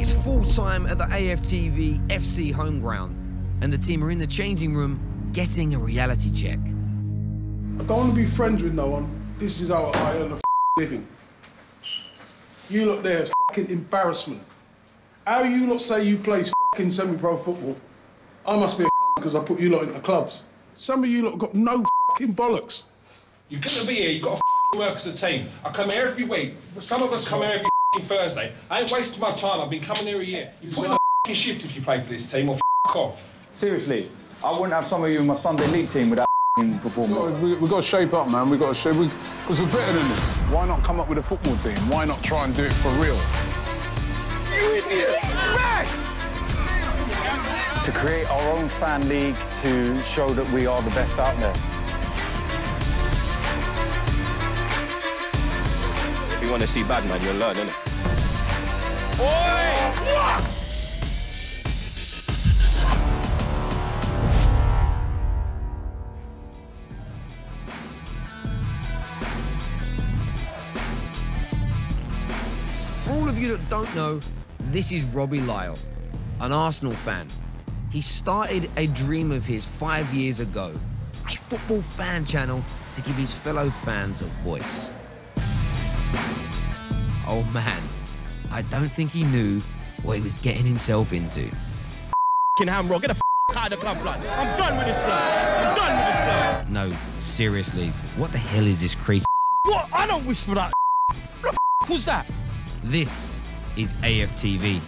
It's full time at the AFTV FC home ground, and the team are in the changing room getting a reality check. I don't want to be friends with no one. This is how I earn a f- living. You look there, it's fucking embarrassment. How you lot say you play fucking semi-pro football? I must be a because I put you lot into clubs. Some of you lot got no fucking bollocks. You're gonna be here, you've got to work as a team. I come here every week. Some of us come here every Thursday. I ain't wasting my time, I've been coming here a year. You put in a shift if you play for this team or off. Seriously, I wouldn't have some of you in my Sunday league team without performance. We, we've got to shape up, man. We've got to shape. Because we, are better than this. Why not come up with a football team? Why not try and do it for real? You idiot! Back! To create our own fan league to show that we are the best out there. If you want to see bad man, you'll learn, innit? You that don't know, this is Robbie Lyle, an Arsenal fan. He started a dream of his five years ago, a football fan channel to give his fellow fans a voice. Oh man, I don't think he knew what he was getting himself into. F***ing Hamrock, get the f*** out of the club, blood. I'm done with this blood. I'm done with this blood. No, seriously, what the hell is this crazy? What? I don't wish for that. What the f was that? This is AFTV.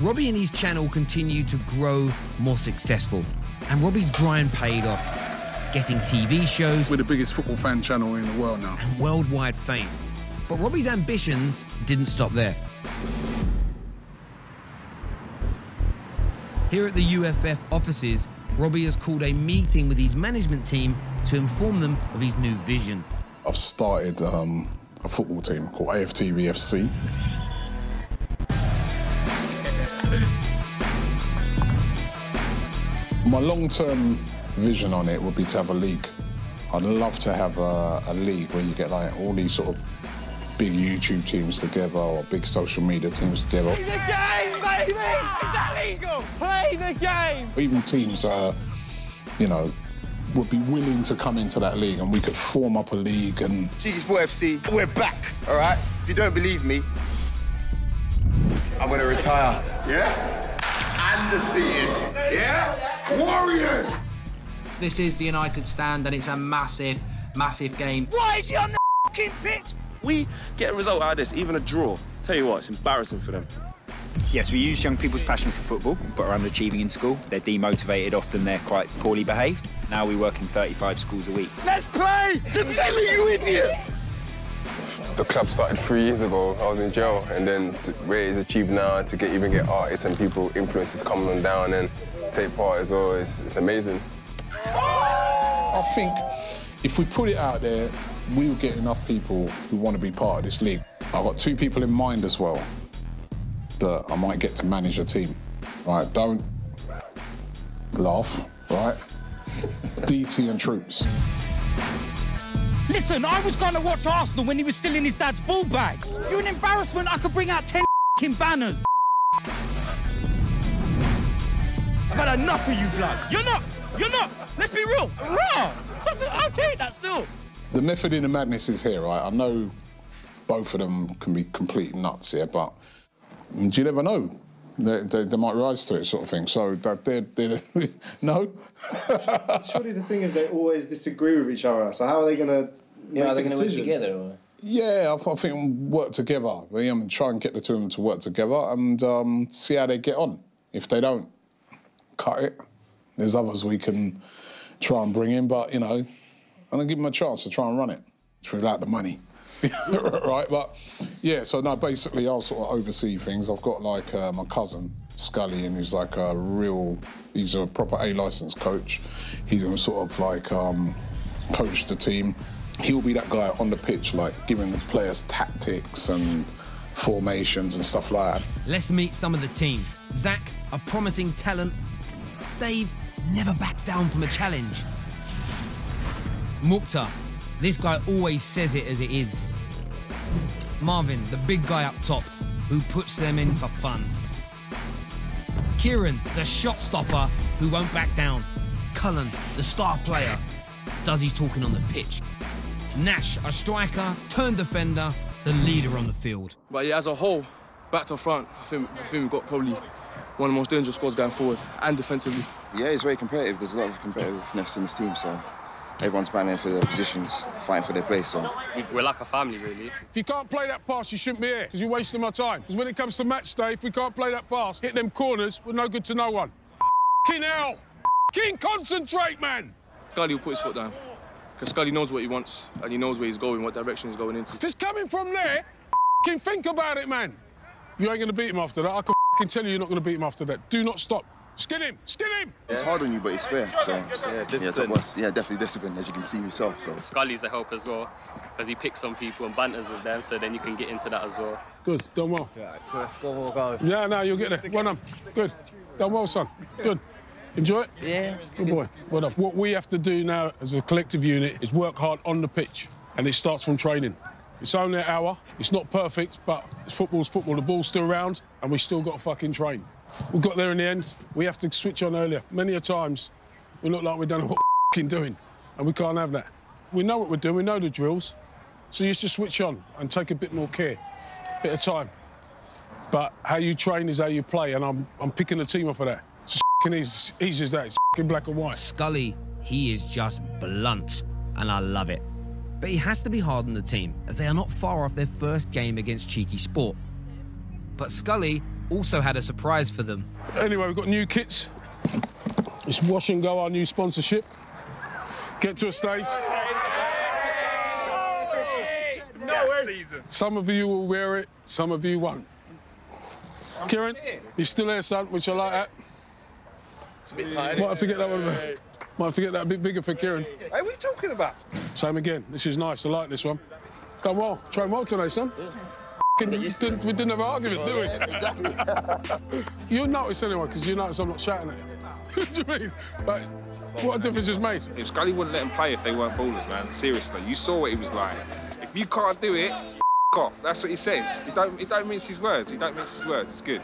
Robbie and his channel continue to grow more successful, and Robbie's grind paid off, getting TV shows. We're the biggest football fan channel in the world now. And worldwide fame. But Robbie's ambitions didn't stop there. Here at the UFF offices, Robbie has called a meeting with his management team to inform them of his new vision. I've started um, a football team called AFTV FC. My long-term vision on it would be to have a league. I'd love to have a, a, league where you get like all these sort of big YouTube teams together or big social media teams together. Play the game, baby! Is that legal? Play the game! Even teams are, you know, would be willing to come into that league and we could form up a league and... Cheeky Sport FC, we're back, all right? If you don't believe me, I'm gonna retire. Yeah? Undefeated, yeah? Warriors! This is the United stand and it's a massive, massive game. Why is he on the fucking pitch? We get a result out of this, even a draw. Tell you what, it's embarrassing for them. Yes, we use young people's passion for football, but are underachieving in school. They're demotivated, often they're quite poorly behaved. Now we work in 35 schools a week. Let's play! Just tell me, you idiot! The club started three years ago. I was in jail, and then where it's achieved now to get even get artists and people, influencers coming on down and take part as well. It's, it's amazing. I think if we put it out there, we will get enough people who want to be part of this league. I've got two people in mind as well that I might get to manage a team. Right, don't laugh, right? DT and Troops. Listen, I was going to watch Arsenal when he was still in his dad's ball bags. You're an embarrassment. I could bring out 10 banners. I've had enough of you, blood. You're not. You're not. Let's be real. Raw. I'll take that still. The method in the madness is here, right? I know both of them can be complete nuts here, but do you never know? They, they, they, might rise to it, sort of thing. So that they're, they're no. Surely the thing is they always disagree with each other. So how are they going to? Yeah, are they going to work together? Or? Yeah, I, I think work together. They um, try and get the two of them to work together and um, see how they get on. If they don't, cut it. There's others we can try and bring in, but you know, I'm gonna give them a chance to try and run it without the money. right, but yeah, so no, basically I'll sort of oversee things. I've got like uh, my cousin Scully, and who's like a real, he's a proper A license coach. He's gonna sort of like um, coach the team. He'll be that guy on the pitch, like giving the players tactics and formations and stuff like that. Let's meet some of the team. Zach, a promising talent. Dave never backs down from a challenge. Mukhtar, this guy always says it as it is. Marvin, the big guy up top, who puts them in for fun. Kieran, the shot stopper who won't back down. Cullen, the star player, does he talking on the pitch. Nash, a striker, turned defender, the leader on the field. But yeah, as a whole, back to front, I think, I think we've got probably one of the most dangerous squads going forward and defensively. Yeah, it's very competitive. There's a lot of competitiveness in this team, so everyone's battling for their positions, fighting for their place. So we're like a family, really. If you can't play that pass, you shouldn't be here because you're wasting my time. Because when it comes to match day, if we can't play that pass, hit them corners, we're no good to no one. King hell! King, concentrate, man! Scully will put his foot down. Because Scully knows what he wants and he knows where he's going, what direction he's going into. If it's coming from there, can think about it, man. You ain't going to beat him after that. I can tell you you're not going to beat him after that. Do not stop. Skin him! Skin him! It's hard on you, but it's fair. So yeah, discipline. Yeah, yeah, definitely discipline, as you can see yourself. So Scully's a help as well, because he picks on people and banters with them, so then you can get into that as well. Good, done well. Yeah, score more goals. Yeah, no, you'll get there. Well done. Good, done well, son. Good. Enjoy it? Yeah. Good boy. Well done. What we have to do now as a collective unit is work hard on the pitch, and it starts from training. It's only an hour. It's not perfect, but football's football. The ball's still around, and we still got to fucking train. We got there in the end. We have to switch on earlier. Many a times, we look like we don't know what we're doing, and we can't have that. We know what we're doing. We know the drills, so you just switch on and take a bit more care, bit of time. But how you train is how you play, and I'm I'm picking the team off of that. It's as easy as that. It's black and white. Scully, he is just blunt, and I love it. But he has to be hard on the team, as they are not far off their first game against Cheeky Sport. But Scully also had a surprise for them. Anyway, we've got new kits. It's Wash and Go, our new sponsorship. Get to a stage. Some of you will wear it, some of you won't. Kieran, you're still there, son, which I like that. It's a bit tight. Might have to get that one. Might have to get that a bit bigger for Kieran. Hey, what are you talking about? Same again. This is nice. I like this one. Done well. Train well today, son. Didn't, we didn't have an argument, did we? exactly. You'll notice anyway, because you notice I'm not shouting at you. what do you mean? But what a difference it's made. If Scully wouldn't let him play if they weren't ballers, man. Seriously, you saw what he was like. If you can't do it, off. That's what he says. He don't, he don't mince his words. He don't mince his words. It's good.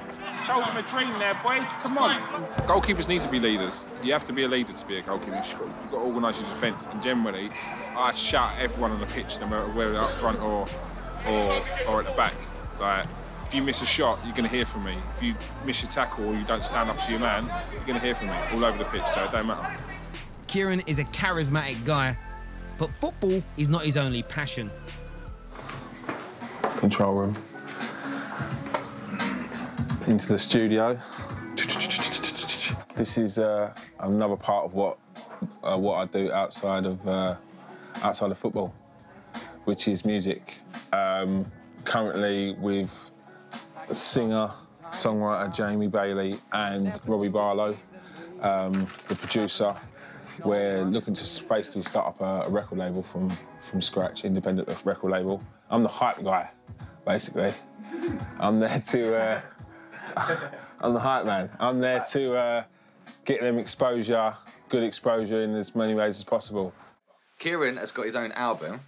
Show them a dream there, boys. Come on. Goalkeepers need to be leaders. You have to be a leader to be a goalkeeper. You've got, you've got to organise your defence. And generally, I shout everyone on the pitch, no matter whether up front or, or, or at the back. Like, if you miss a shot, you're going to hear from me. If you miss your tackle or you don't stand up to your man, you're going to hear from me all over the pitch, so it don't matter. Kieran is a charismatic guy, but football is not his only passion. Control room. Into the studio. This is uh, another part of what uh, what I do outside of uh, outside of football, which is music. Um, currently with singer, songwriter Jamie Bailey and Robbie Barlow, um, the producer. We're looking to basically start up a, a, record label from, from scratch, independent record label. I'm the hype guy, basically. I'm there to, uh, I'm the hype man. I'm there to uh, get them exposure, good exposure in as many ways as possible. Kieran has got his own album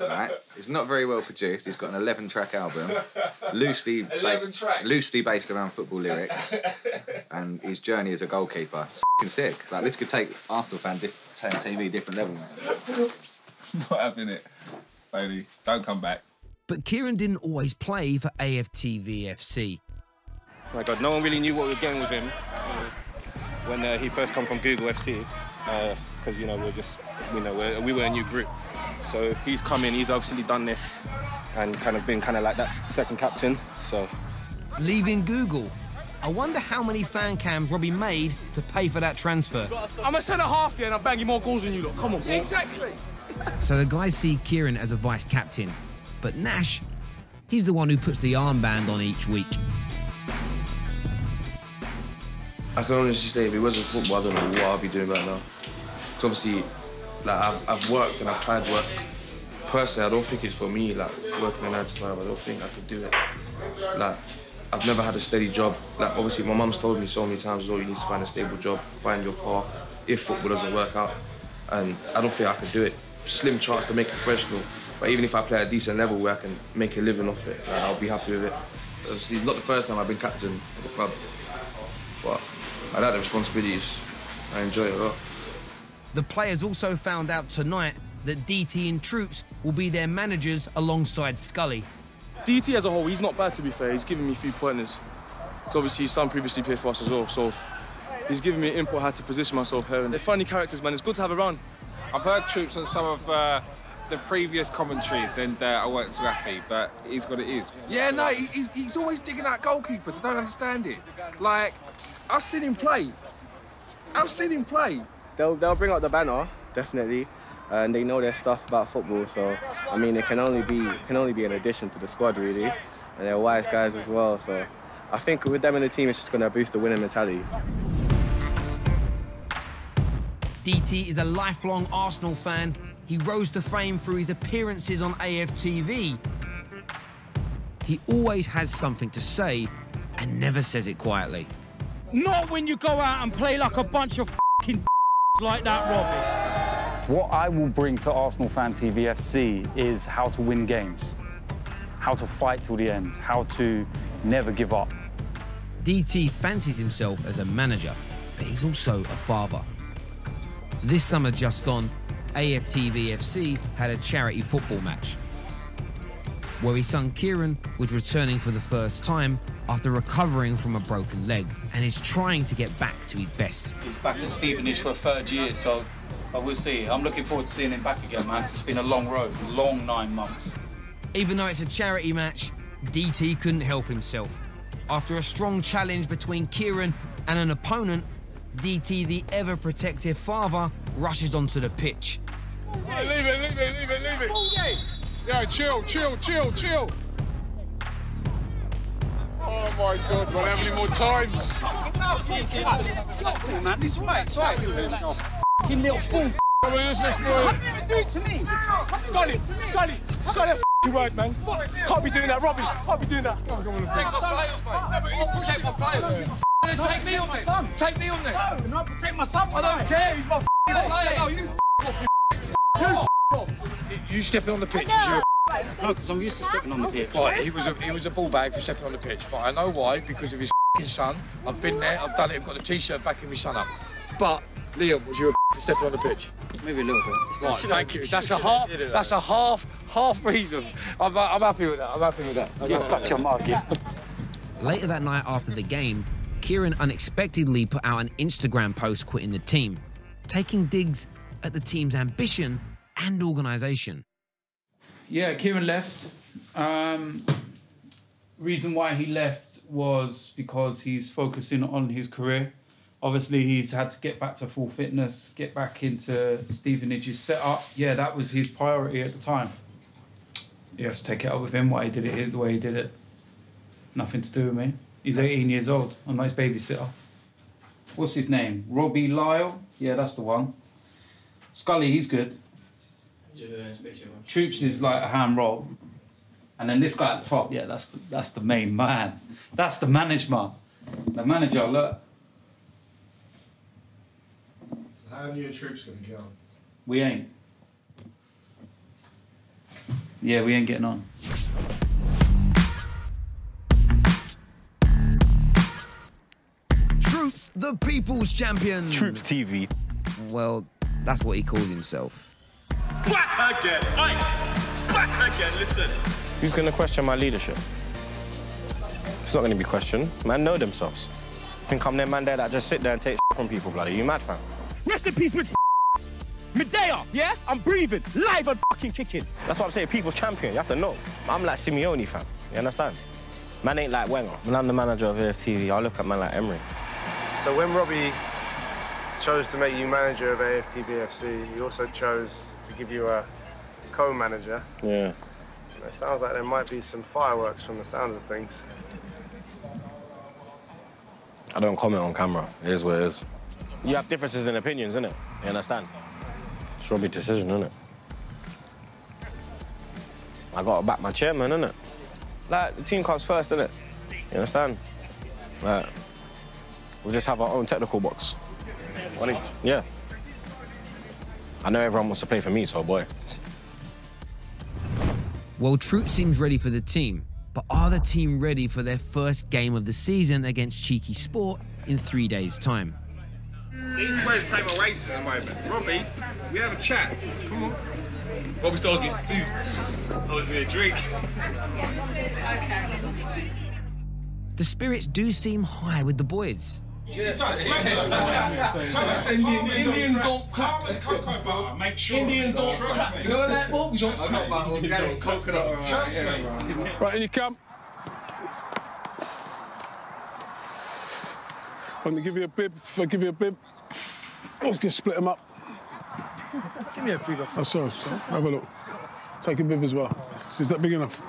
right? It's not very well produced. He's got an 11 track album, loosely, ba- loosely based around football lyrics, and his journey as a goalkeeper. It's sick. Like, this could take Arsenal fan diff- TV different level, man. not having it, baby. Don't come back. But Kieran didn't always play for AFTV FC. My God, no one really knew what we were getting with him uh, when uh, he first come from Google FC, because uh, you know we're just, you know, we're, we were a new group. So he's come in, he's obviously done this and kind of been kind of like that second captain. So leaving Google. I wonder how many fan cams Robbie made to pay for that transfer. I'm a centre half here and I'm banging more goals than you lot. Come on, bro. Exactly. so the guys see Kieran as a vice captain, but Nash, he's the one who puts the armband on each week. I can honestly say if it wasn't football, I don't know what I'd be doing right now. Because obviously like I've, I've worked and I've tried work. Personally, I don't think it's for me. Like working a nine to five, I don't think I could do it. Like I've never had a steady job. Like obviously, my mum's told me so many times, "Oh, you need to find a stable job, find your path." If football doesn't work out, and I don't think I could do it. Slim chance to make it professional, but even if I play at a decent level where I can make a living off it, like, I'll be happy with it. Obviously, not the first time I've been captain of the club. but I like the responsibilities. I enjoy it a lot. The players also found out tonight that DT and Troops will be their managers alongside Scully. DT as a whole, he's not bad to be fair. He's given me a few pointers. Obviously, his son previously played for us as well, so he's giving me input how to position myself here. And they're funny characters, man. It's good to have around. I've heard Troops on some of uh, the previous commentaries, and uh, I weren't too happy, but it is what it is. Yeah, no, he's, he's always digging out goalkeepers. I don't understand it. Like, I've seen him play. I've seen him play. They'll, they'll bring out the banner, definitely. Uh, and they know their stuff about football, so I mean, it can only be can only be an addition to the squad, really. And they're wise guys as well, so I think with them in the team, it's just going to boost the winning mentality. DT is a lifelong Arsenal fan. He rose to fame through his appearances on AFTV. He always has something to say and never says it quietly. Not when you go out and play like a bunch of fucking like that, Robbie. What I will bring to Arsenal Fan TV FC is how to win games, how to fight till the end, how to never give up. DT fancies himself as a manager, but he's also a father. This summer just gone, AFTV FC had a charity football match where his son Kieran was returning for the first time after recovering from a broken leg and is trying to get back to his best. He's back at Stevenage for a third year, so but we'll see. I'm looking forward to seeing him back again, man. It's been a long road, a long nine months. Even though it's a charity match, DT couldn't help himself. After a strong challenge between Kieran and an opponent, DT, the ever protective father, rushes onto the pitch. Right, leave it, leave it, leave it, leave it. Yeah, chill, chill, chill, chill. Oh my God, we'll have any more times. man, this way, it's right. Fucking little fool. Come on, let's, let's go. Do it to me. Scully, Scully, Scully, a f***ing word, man. Can't be doing that, Robbie. Can't be doing that. Take my players, mate. Take my players. Take me on me. Take me on there. No, not protect my son. I don't care. He's my f***ing player. No, you f***ing You stepping on the pitch. Oh, no. No, because I'm used to stepping on the pitch. Right, he was a he was a ball bag for stepping on the pitch, but I know why because of his f***ing son. I've been there, I've done it, I've got the t-shirt backing my son up. But Liam, was you a for stepping on the pitch? Maybe a little bit. Right, thank you. That's a half. That's a half half reason. I'm, I'm happy with that. I'm happy with that. You're such a mug. Later that night after the game, Kieran unexpectedly put out an Instagram post quitting the team, taking digs at the team's ambition and organisation. Yeah, Kieran left. Um, reason why he left was because he's focusing on his career. Obviously, he's had to get back to full fitness, get back into Stevenage's setup. Yeah, that was his priority at the time. You have to take it up with him why he did it the way he did it. Nothing to do with me. He's 18 years old. I'm not his babysitter. What's his name? Robbie Lyle? Yeah, that's the one. Scully, he's good. Troops is like a ham roll. And then this guy at the top, yeah, that's the, that's the main man. That's the management. The manager, look, How are you and Troops going to get on? we ain't. Yeah, we ain't getting on. Troops, the people's champion. Troops TV. Well, that's what he calls himself. Back again. Aye. Back again. Listen. Who's going to question my leadership? It's not going to be questioned. Man know themselves. Think I'm their man there that just sit there and take from people, bloody. You mad, fam? Rest in peace with Medea, yeah? I'm breathing, live and fucking kicking. That's what I'm saying, people's champion. You have to know. I'm like Simeone, fam. You understand? Man ain't like Wenger. When I'm the manager of AFTV, I look at man like Emery. So when Robbie chose to make you manager of AFTV FC, he also chose to give you a co-manager. Yeah. It sounds like there might be some fireworks from the sound of things. I don't comment on camera. It is what it is. You have differences in opinions, innit? You understand? It's Robbie's decision, innit? I gotta back my chairman, innit? Like, the team comes first, innit? You understand? Like, we just have our own technical box. One each. Yeah. I know everyone wants to play for me, so boy. Well, Troop seems ready for the team, but are the team ready for their first game of the season against Cheeky Sport in three days' time. These boys play my races at the moment. Robbie, we have a chat. Come on. Robbie starts getting food. I was going a drink. The spirits do seem high with the boys. Indians don't crack. Make sure. Indians don't crack. You know that, Bob? You don't I got my organic coconut. Trust me. Right, in you come. I'm going to give you a bib. If I give you a bib, I was going to split them up. Give me a bigger Oh, sorry. Have a look. Take a bib as well. Is that big enough?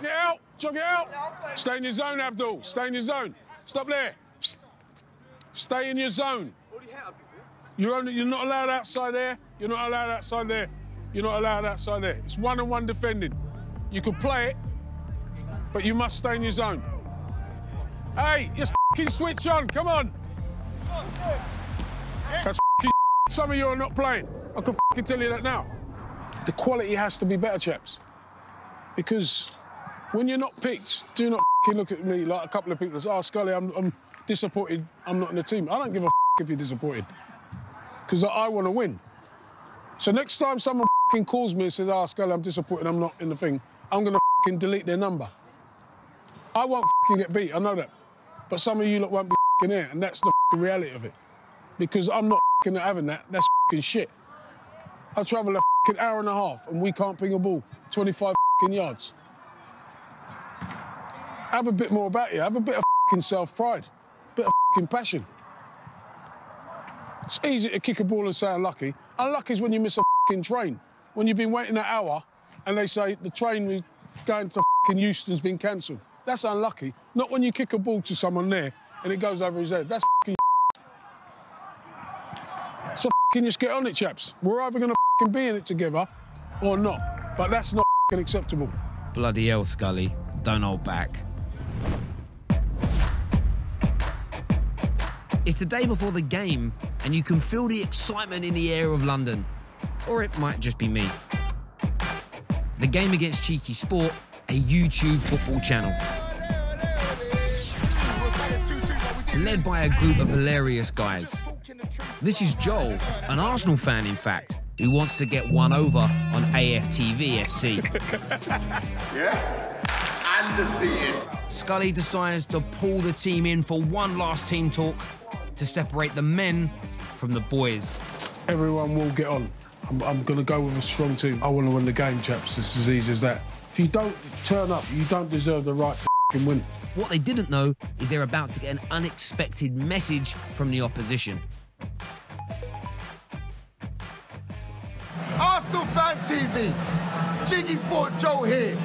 Get out! Jog it out! Stay in your zone, Abdul. Stay in your zone. Stop there. Stay in your zone. You're only, you're not allowed outside there. You're not allowed outside there. You're not allowed outside there. It's one on one defending. You can play it, but you must stay in your zone. Hey, just fucking switch on. Come on. That's some of you are not playing. I can fucking tell you that now. The quality has to be better, chaps. Because when you're not picked, do not look at me like a couple of people say, oh, Scully, I'm, I'm disappointed I'm not in the team. I don't give a if you're disappointed. Because I, want to win. So next time someone calls me and says, oh, Scully, I'm disappointed I'm not in the thing, I'm going to fucking delete their number. I won't get beat, I know that. But some of you lot won't be here, and that's the reality of it. Because I'm not having that. That's shit. I travel a fucking hour and a half, and we can't ping a ball 25 fucking yards. Have a bit more about you. Have a bit of fucking self-pride, bit of fucking passion. It's easy to kick a ball and say unlucky. Unlucky is when you miss a fucking train. When you've been waiting an hour and they say the train is going to fucking Euston's been cancelled. That's unlucky. Not when you kick a ball to someone there and it goes over his head. That's fucking So fucking just get on it, chaps. We're either going to fucking be in it together or not. But that's not fucking acceptable. Bloody hell, Scully. Don't hold back. It's the day before the game, and you can feel the excitement in the air of London. Or it might just be me. The game against Cheeky Sport, a YouTube football channel. Led by a group of hilarious guys. This is Joel, an Arsenal fan, in fact, who wants to get one over on AFTV FC. Yeah? Undefeated. Scully decides to pull the team in for one last team talk to separate the men from the boys. Everyone will get on. I'm, I'm going to go with a strong team. I want to win the game, chaps. It's as easy as that. If you don't turn up, you don't deserve the right to f***ing win. What they didn't know is they're about to get an unexpected message from the opposition. Arsenal Fan TV. Cheeky Sport Joe here.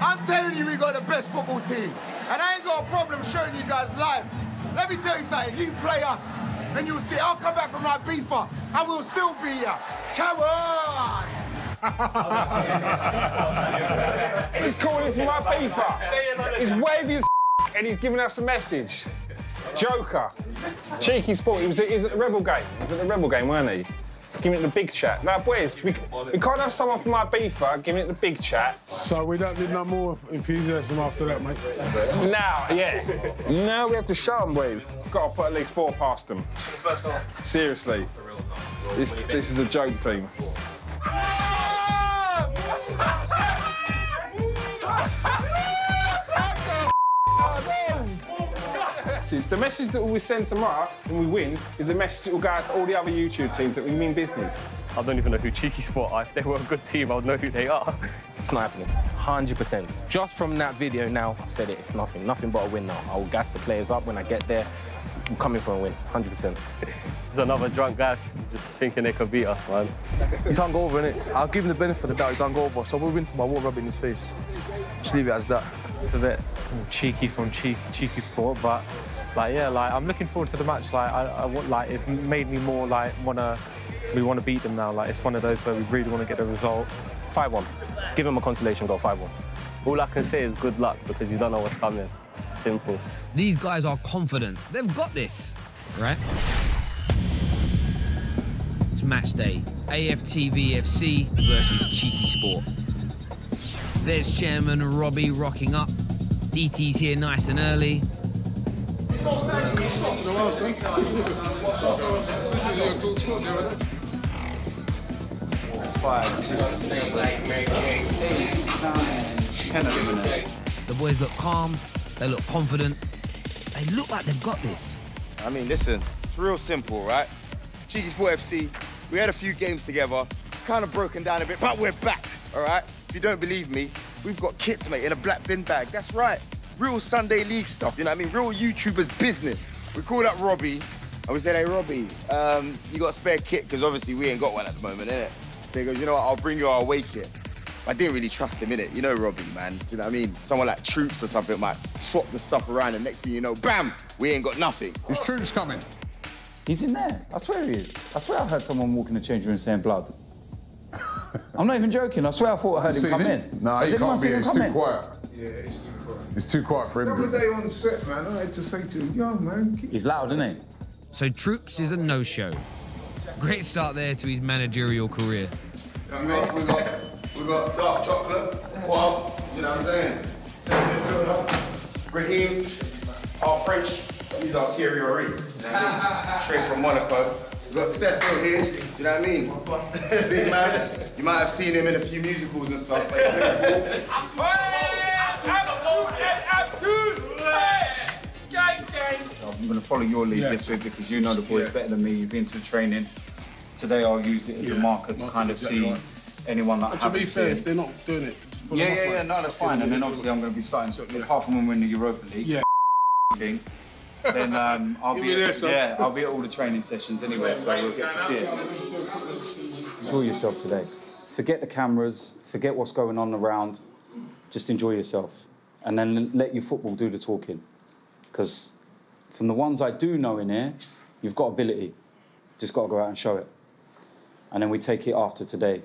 I'm telling you, we got the best football team. And I ain't got a problem showing you guys live. Let me tell you something. You play us, and you'll see. I'll come back from my and we'll still be here. Come on! He's calling for my beefer. He's waving his and he's giving us a message. Joker. Cheeky sport. He was, at, he was at the Rebel game. He was at the Rebel game, weren't he? Giving it the big chat. Now, boys, we, we can't have someone from my beefer giving it the big chat. So we don't need no more enthusiasm after that, mate. Now, yeah. now we have to show them, boys. Got to put at least four past them. Seriously. This, this is a joke team. Message. The message that we send tomorrow when we win is the message that will go out to all the other YouTube teams that we mean business. I don't even know who Cheeky Sport are. If they were a good team, I would know who they are. It's not happening. 100%. Just from that video now, I've said it, it's nothing. Nothing but a win now. I will gas the players up when I get there. I'm coming for a win, 100%. There's another drunk guy just thinking they could beat us, man. He's hungover, innit? I'll give him the benefit of the doubt, he's hungover. So we'll win tomorrow, I won't rub it in his face. Just leave it as that. It's a bit cheeky from cheeky, cheeky sport, but like yeah, like I'm looking forward to the match. Like I, I want like it's made me more like wanna we want to beat them now. Like it's one of those where we really want to get a result. Five one. Give him a consolation goal. Five one. All I can say is good luck because you don't know what's coming. Simple. These guys are confident. They've got this, right? It's match day. AFTV FC versus Cheeky Sport. There's Chairman Robbie rocking up. DT's here nice and early. The boys look calm, they look confident, they look like they've got this. I mean, listen, it's real simple, right? Cheeky Sport FC, we had a few games together. It's kind of broken down a bit, but we're back, all right? If you don't believe me, we've got kits, mate, in a black bin bag. That's right. Real Sunday League stuff, you know what I mean? Real YouTubers business. We called up Robbie, and we said, hey, Robbie, um, you got a spare kit? Because obviously we ain't got one at the moment, innit? So he goes, you know what, I'll bring you our away kit. I didn't really trust him, innit? You know Robbie, man. Do you know what I mean? Someone like Troops or something might swap the stuff around, and next thing you know, bam, we ain't got nothing. Is Troops coming? He's in there. I swear he is. I swear I heard someone walk in the change room saying blood. I'm not even joking. I swear I thought I heard him come it? in. No, Has he anyone can't be. seen It's too in? quiet. Yeah, it's too quiet. It's too quiet for The him. other day on set, man, I had to say to him, yo, man, keep He's loud, isn't he? So Troops is a no-show. Great start there to his managerial career. We got, we got, we got dark chocolate, quabs, you know what I'm saying? Same midfielder, Raheem, our French, he's our Thierry Henry, you know what I mean? Straight from Monaco. We got Cecil here, you know what I mean? Big man, you might have seen him in a few musicals and stuff. Going to follow your lead this week because you know the boys better than me. You've been to the training. Today I'll use it as a marker to Marker, kind of exactly see right. anyone that I And to be fair, seen. if they're not doing it, Yeah, yeah, yeah, man. no, that's fine. And then obviously I'm going to be starting, so apart from when we're in the Europa League, Yeah. thing, then um, I'll be, be there, at, son. yeah, I'll be at all the training sessions anyway, so we'll get to see it. Enjoy yourself today. Forget the cameras, forget what's going on around, just enjoy yourself. And then let your football do the talking. Because from the ones I do know in here, you've got ability. Just got to go out and show it. And then we take it after today.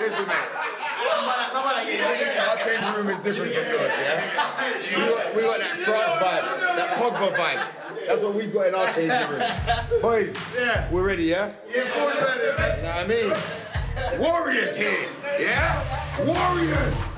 Listen, man. Our changing room is different from yours, yeah? We got, we got that France vibe, that Pogba vibe. That's what we've got in our changing room. Boys, yeah. we're ready, yeah? Yeah, we're ready, man. You know what I mean? Warriors here, yeah? Warriors!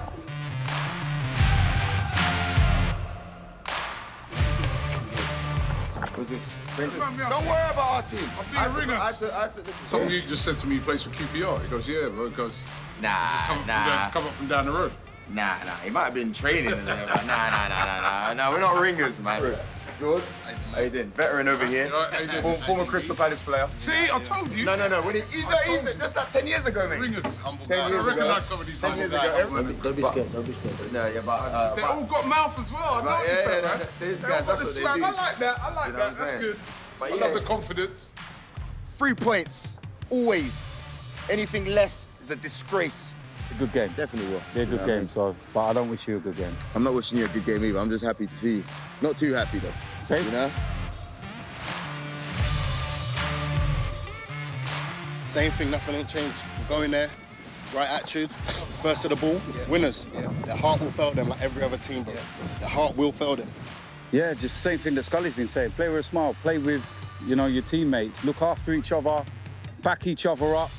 This? Don't worry about our team. I'm being I ringers. took- I took- I took this- Something you just said to me, he plays for QPR. He goes, yeah, bro, because Nah, just come up, nah. from down, come up from down the road. Nah, nah, he might have been training. and that, but nah, nah, nah, nah, nah, nah. We're not ringers, man. George, how you doing? Veteran over here. Form- Former Crystal Palace player. See, I told you. No, no, no. When he, he's, I he's, told that's like 10 years ago, mate. Ringers. 10 years I ago. recognise some of these 10 years guys, ago. man. Don't be scared, don't be scared. No, yeah, but. Uh, they but- all got mouth as well. I But noticed yeah, that, man. no, these They guys, that's what they do. I like that. I like You know that. That's saying? good. But I love the confidence. Three points, always. Anything less is a disgrace. A good game. Definitely will. Be a good game, so, but I don't wish you a good game. I'm not wishing you a good game either. I'm just happy to see you. Not too happy though. Same. You know? Same thing, nothing ain't changed. We're going there, right attitude, first of the ball, winners. Their heart will fail them like every other team, bro. Their heart will fail them. Yeah, just same thing that Scully's been saying. Play with a smile. Play with, you know, your teammates. Look after each other. Back each other up.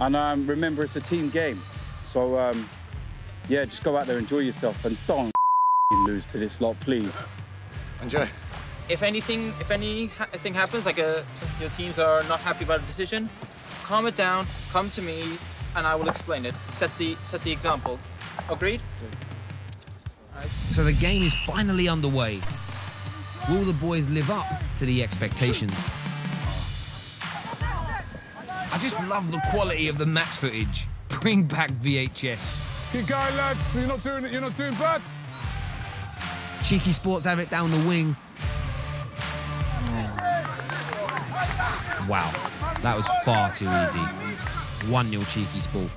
And um, remember, it's a team game. So, um, yeah, just go out there, enjoy yourself, and don't lose to this lot, please. Enjoy. If anything, if anything happens, like a, your teams are not happy about a decision, calm it down, come to me, and I will explain it. Set the set the example. Agreed? So the game is finally underway. Will the boys live up to the expectations? I just love the quality of the match footage. Bring back VHS. Keep going, lads. You're not doing it. You're not doing bad. Cheeky Sports have it down the wing. Wow, that was far too easy. 1 0 Cheeky Sport.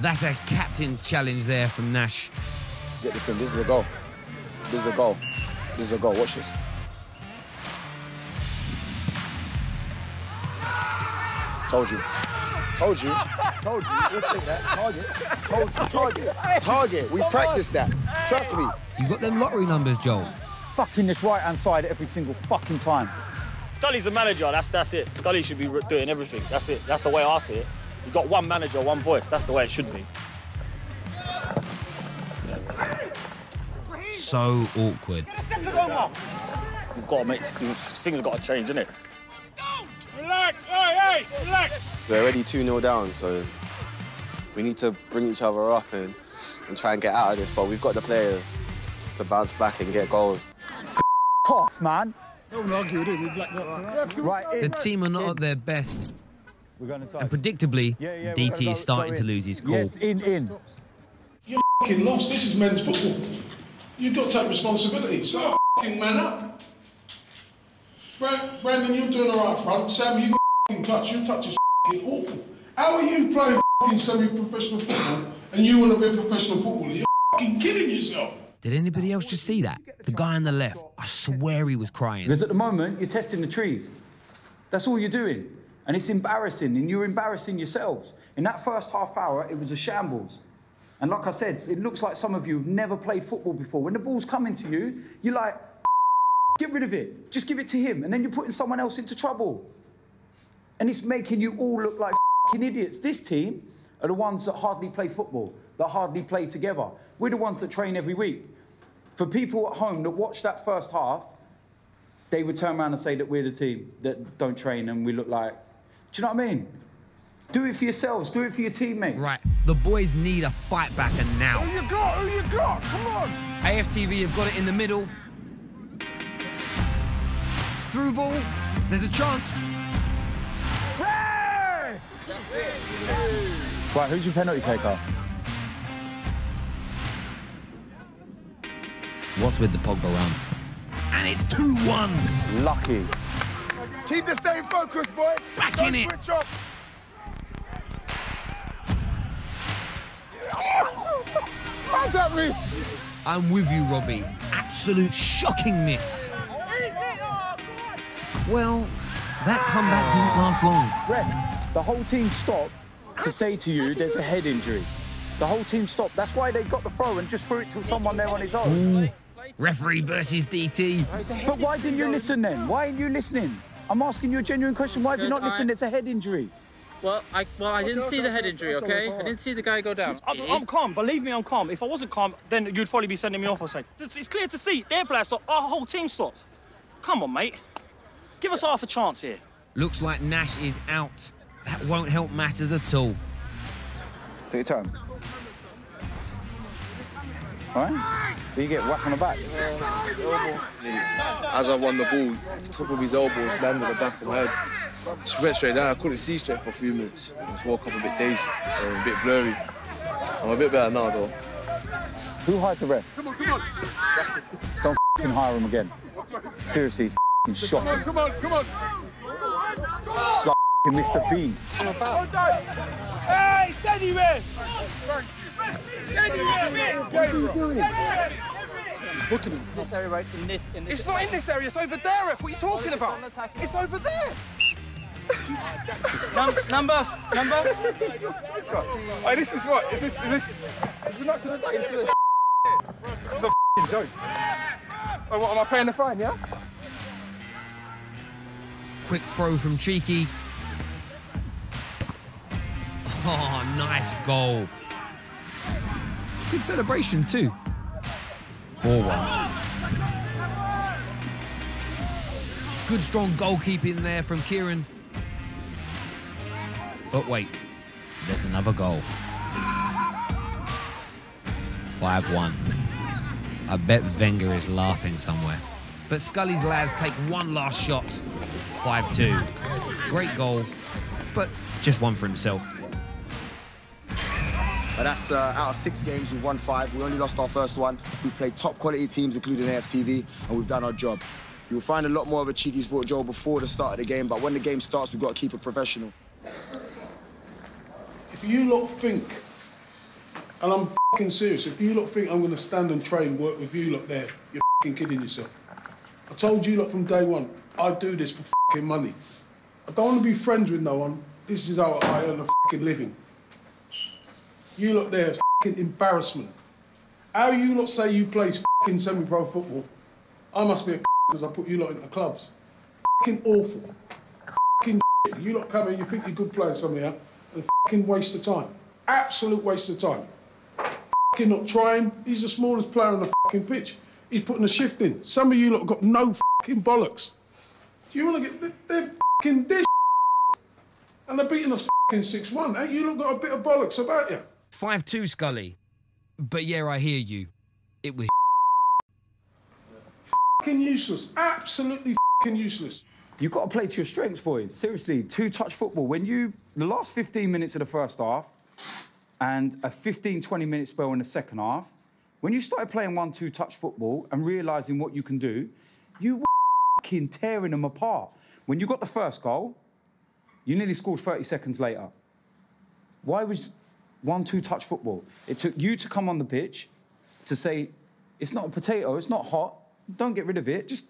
That's a captain's challenge there from Nash. Yeah, listen, this is a goal. This is a goal. This is a goal. Watch this. Told you. Told you. Told you. We'll that. Target. Told you. Target. Target. We practiced that. Trust me. You got them lottery numbers, Joel. Fucking this right-hand side every single fucking time. Scully's the manager. That's that's it. Scully should be doing everything. That's it. That's the way I see it. You got one manager, one voice. That's the way it should be. So awkward. You've got to make things have got to change, innit? Relax, hey, hey, relax. We're already 2 0 down, so we need to bring each other up and, and try and get out of this. But we've got the players to bounce back and get goals. off, man. Right, The team are not at their best. And predictably, yeah, we're DT is starting to lose his cool. Yes, in, in. You're fucking lost. This is men's football. You've got to take responsibility. So fucking man up. Bra- Brandon, you're doing all right up front. Sam, you got fucking touch. Your touch is fucking awful. How are you playing fucking semi-professional football and you want to be a professional footballer? You're fucking kidding yourself. Did anybody else just see that? The guy on the left, I swear he was crying. Because at the moment, you're testing the trees. That's all you're doing. And it's embarrassing, and you're embarrassing yourselves. In that first half hour, it was a shambles. And like I said, it looks like some of you have never played football before. When the ball's coming to you, you're like, get rid of it. Just give it to him. And then you're putting someone else into trouble. And it's making you all look like fucking idiots. This team are the ones that hardly play football, that hardly play together. We're the ones that train every week. For people at home that watch that first half, they would turn around and say that we're the team that don't train and we look like. Do you know what I mean? Do it for yourselves. Do it for your teammates. Right, the boys need a fight back and now. Who you got? Who you got? Come on. AFTV have got it in the middle. Through ball. There's a chance. Right, who's your penalty taker? What's with the Pogba run? And it's 2-1. Lucky. Keep the same focus, boy. Back Don't in it. Switch off. How's that miss? I'm with you, Robbie. Absolute shocking miss. Well, that comeback didn't last long. Ref, the whole team stopped to say to you there's a head injury. The whole team stopped. That's why they got the throw and just threw it to someone there on his own. Ooh, referee versus DT. But why didn't you listen then? Why aren't you listening? I'm asking you a genuine question. Why have you not Because I- listened? It's a head injury. Well, I well I didn't see the head injury, okay? I didn't see the guy go down. I'm, I'm calm. Believe me, I'm calm. If I wasn't calm, then you'd probably be sending me off or something. It's, it's clear to see. Their player stopped. Our whole team stopped. Come on, mate. Give us half a chance here. Looks like Nash is out. That won't help matters at all. Take your time. All right? Do you get whack on the back? As I won the ball, the top of his elbows landed the back of my head. Just went straight down. I couldn't see straight for a few minutes. I just woke up a bit dazed, a bit blurry. I'm a bit better now, though. Who hired the ref? Come on, come on. Don't fing hire him again. Seriously, he's fing shocking. Come on, come on. It's like fing Mr. Bean. Hey, steady, man. Steady, man. What are you doing? Look at This area right in this in this. It's not in this area, it's over there, Ref. What are you talking about? It's over there. Num- number, number. Hey, this is what? Is this, is this? Is it not to the day? This is a It's a f***ing joke. Oh, what, am I paying the fine, yeah? Quick throw from Cheeky. Oh, nice goal. Good celebration, too. 4 1. Good strong goalkeeping there from Kieran. But wait, there's another goal. 5 1. I bet Wenger is laughing somewhere. But Scully's lads take one last shot. 5 2. Great goal, but just one for himself. That's uh, out of six games, we've won five. We only lost our first one. We played top quality teams, including AFTV, and we've done our job. You'll find a lot more of a cheeky sport Joe before the start of the game, but when the game starts, we've got to keep it professional. If you lot think, and I'm fucking serious, if you lot think I'm going to stand and train, work with you lot there, you're fucking kidding yourself. I told you lot from day one, I do this for fucking money. I don't want to be friends with no one. This is how I earn a fucking living. You lot there fucking embarrassment. How you lot say you play fucking semi-pro football? I must be a because I put you lot into clubs. Fucking awful. Fucking. You lot come here, you think you're good players somehow, and fucking waste of time. Absolute waste of time. Fucking not trying. He's the smallest player on the fucking pitch. He's putting a shift in. Some of you lot got no fucking bollocks. Do you want to get? They're fucking this, and they're beating us fucking six one. Ain't you lot got a bit of bollocks about you? 5 2 Scully. But yeah, I hear you. It was. Fucking useless. Absolutely fucking useless. You've got to play to your strengths, boys. Seriously, two touch football. When you, the last 15 minutes of the first half and a 15, 20 minute spell in the second half, when you started playing one two touch football and realising what you can do, you were fucking tearing them apart. When you got the first goal, you nearly scored 30 seconds later. Why was one two touch football? It took you to come on the pitch to say, it's not a potato, it's not hot, don't get rid of it, just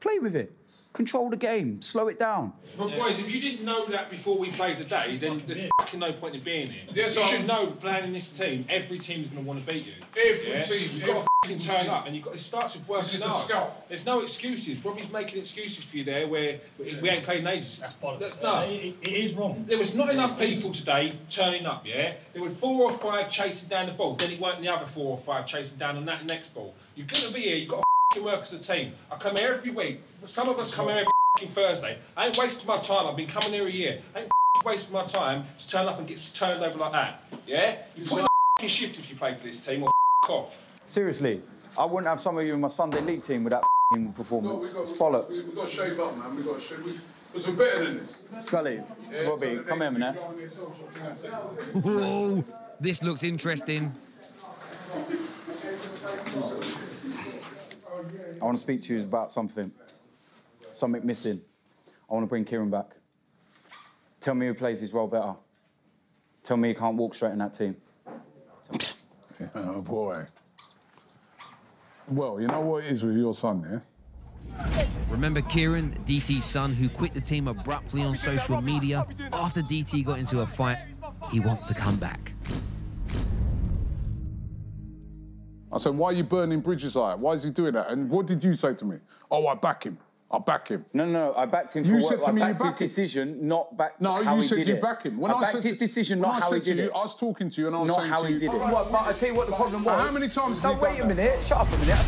play with it. Control the game, slow it down. But boys, if you didn't know that before we played today, then there's fucking no point in being here. Yes, you I'm- should know playing in this team, every team's going to want to beat you. Every team, You've got to fucking turn team. up, and you've got. It starts with This is working the hard. There's no excuses. Robbie's making excuses for you there, where we we ain't played in ages. That's bollocks. That's no. It- it is wrong. There was not enough people today turning up. Yeah, there was four or five chasing down the ball. Then it weren't the other four or five chasing down on that next ball. You're going to be here. You've got to fucking work as a team. I come here every week. Some of us come here every fucking Thursday. I ain't wasting my time. I've been coming here a year. I ain't fucking wasting my time to turn up and get turned over like that. Yeah, you put in a fucking shift if you play for this team or f- off. Seriously, I wouldn't have some of you in my Sunday league team with that fing performance. It's bollocks. We've got to shape up, man. We've got to shape. We, because we're better than this. Scully, Robbie, come here, man. Whoa, this looks interesting. I want to speak to you about something. Something missing. I want to bring Kieran back. Tell me who plays his role better. Tell me he can't walk straight in that team. Oh, boy. Well, you know what it is with your son, yeah? Remember Kieran, DT's son, who quit the team abruptly on social media after DT got into a fight? He wants to come back. I said, why are you burning bridges like that? Why is he doing that? And what did you say to me? Oh, I back him. I back him. No, no, no. I backed him You for said what, to I me you backed his back him. decision, not backed No, how you he said did you it. back him. When I, I, backed said his decision, not I how he did you, it. I was talking to you and I was Not saying how to he you, did it. But, but I tell you what the problem was. How many times No, has wait a minute. Shut up a minute.